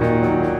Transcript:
you